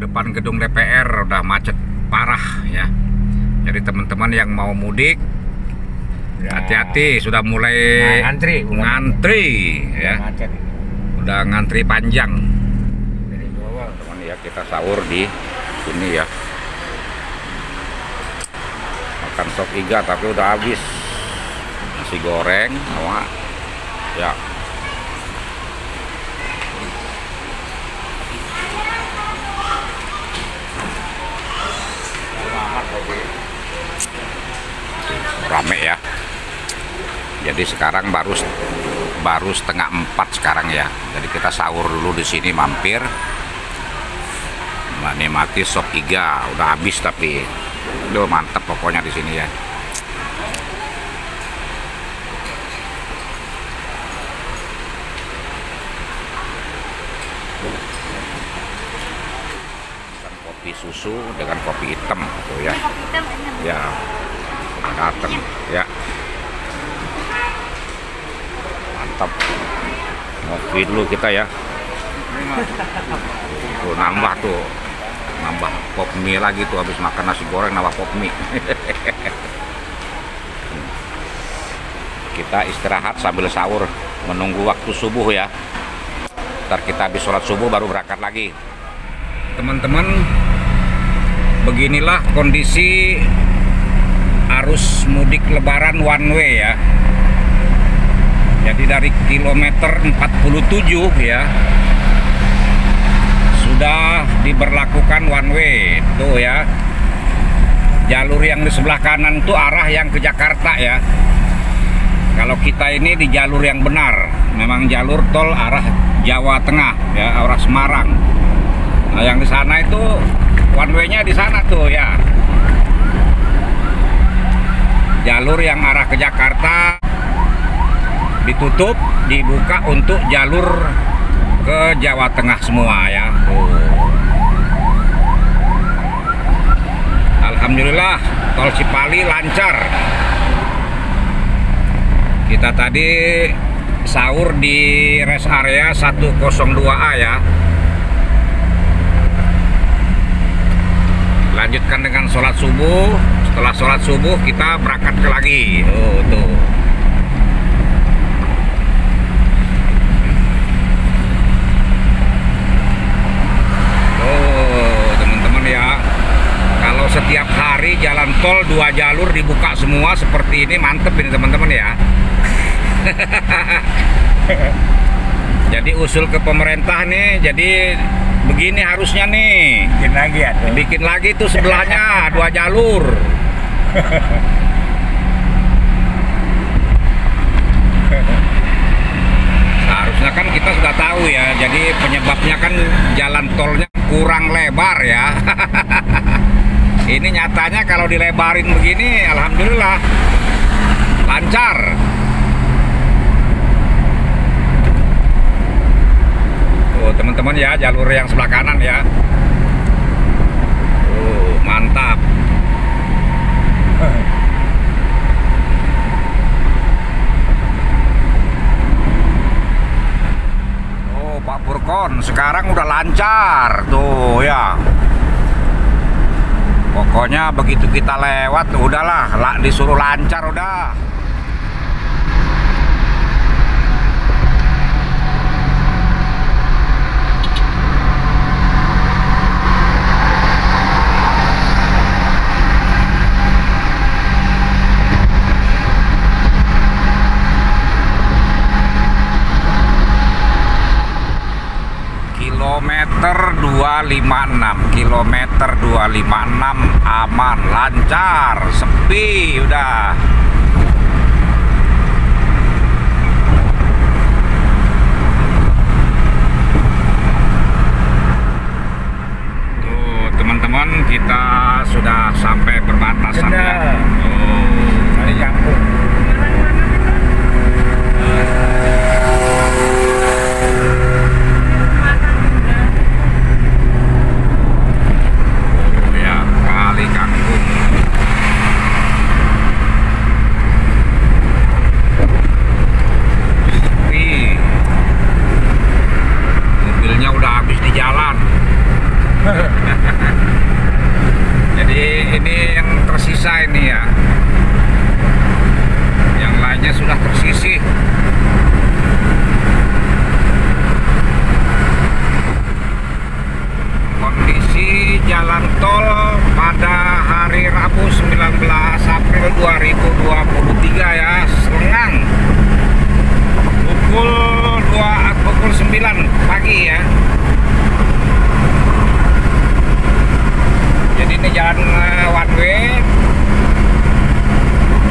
depan gedung DPR udah macet parah ya. Jadi teman-teman yang mau mudik Udah- hati-hati sudah mulai Nah, antri, udah ngantri ya. macet ini. Udah ngantri panjang. Dari bawah. Teman ya kita sahur di sini ya. Makan sop iga tapi udah habis. Nasi goreng sama ya rame ya. Jadi sekarang baru baru setengah empat sekarang ya. Jadi kita sahur dulu di sini mampir. Menikmati sop iga udah habis tapi Duh, mantep pokoknya di sini ya. Kopi susu dengan kopi hitam tuh ya. Ya, datang ya. Mantap. Ngopi dulu kita ya. Tuh nambah tuh. Nambah pop mie lagi tuh habis makan nasi goreng nambah pop mie. kita istirahat sambil sahur menunggu waktu subuh ya. Ntar kita habis sholat subuh baru berangkat lagi. Teman-teman, beginilah kondisi arus mudik lebaran one way ya. Jadi dari kilometer 47 ya sudah diberlakukan one way tuh ya. Jalur yang di sebelah kanan tuh arah yang ke Jakarta ya. Kalau kita ini di jalur yang benar, memang jalur tol arah Jawa Tengah ya, arah Semarang. Nah, yang di sana itu one way-nya di sana tuh ya. Jalur yang arah ke Jakarta ditutup, dibuka untuk jalur ke Jawa Tengah semua ya. Tuh. Alhamdulillah tol Cipali lancar. Kita tadi sahur di rest area 102A ya. Lanjutkan dengan sholat subuh. Setelah sholat subuh kita berangkat ke lagi. Oh, tuh. Oh, teman-teman ya. Kalau setiap hari jalan tol dua jalur dibuka semua seperti ini mantep ini teman-teman ya. jadi usul ke pemerintah nih, jadi begini harusnya nih. Bikin lagi ya tuh. Bikin lagi tuh sebelahnya dua jalur. Seharusnya kan kita sudah tahu ya, jadi penyebabnya kan jalan tolnya kurang lebar ya. Ini nyatanya kalau dilebarin begini, alhamdulillah lancar. Teman-teman ya, jalur yang sebelah kanan ya. Tuh, mantap. Oh, Pak Burkon, sekarang udah lancar tuh ya. Pokoknya begitu kita lewat, udahlah, lah disuruh lancar udah. Kilometer 256 Kilometer 256 Aman, lancar, sepi udah Tuh teman-teman kita sudah sampai perbatasan ya. Oh. Ada jangkung. ya kali kangkung Jadi ini yang tersisa ini ya. Yang lainnya sudah tersisih. Kondisi jalan tol pada hari Rabu 19 April 2023 ya, Selengang. Pukul 2 pukul 9 pagi ya. Jadi ini jalan eh, one way,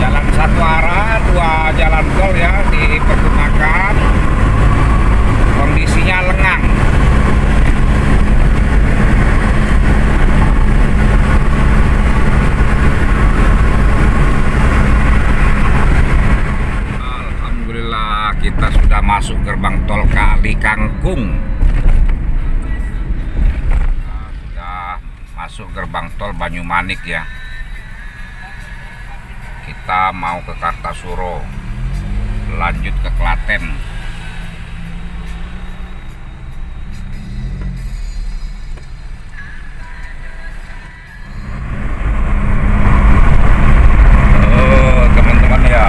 jalan satu arah, dua jalan tol ya dipergunakan. Kondisinya lengang. Alhamdulillah kita sudah masuk gerbang Kali Kangkung. Nah, sudah masuk gerbang tol Banyumanik ya. Kita mau ke Kartasuro, lanjut ke Klaten. Oh, teman-teman ya.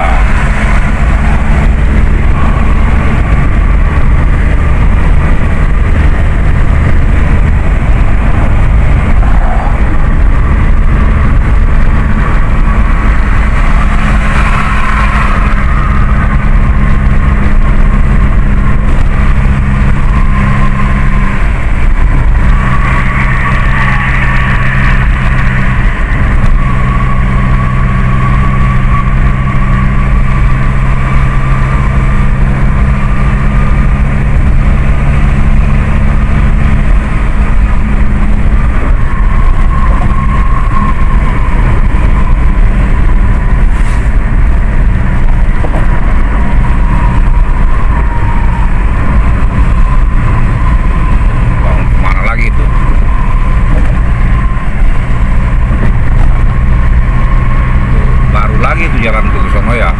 Mau ke mana lagi tuh? Baru lagi tuh jalan tuh. Area ya.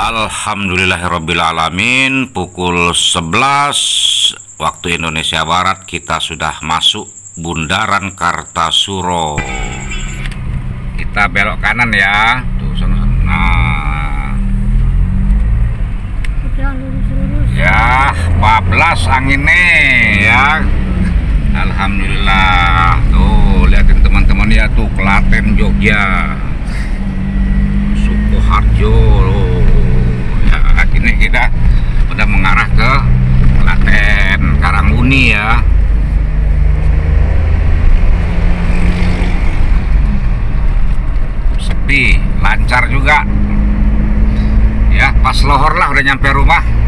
Alhamdulillahirrabbilalamin Pukul 11 Waktu Indonesia Barat Kita sudah masuk Bundaran Kartasuro Kita belok kanan ya Tuh sana sana. Nah Ya, bablas anginnya ya. Alhamdulillah. Tuh, liatin teman-teman ya tuh Klaten Jogja. Sukoharjo. Ya, ini kita udah mengarah ke Klaten Karanguni ya. Sepi, lancar juga. Ya, pas lohor lah udah nyampe rumah.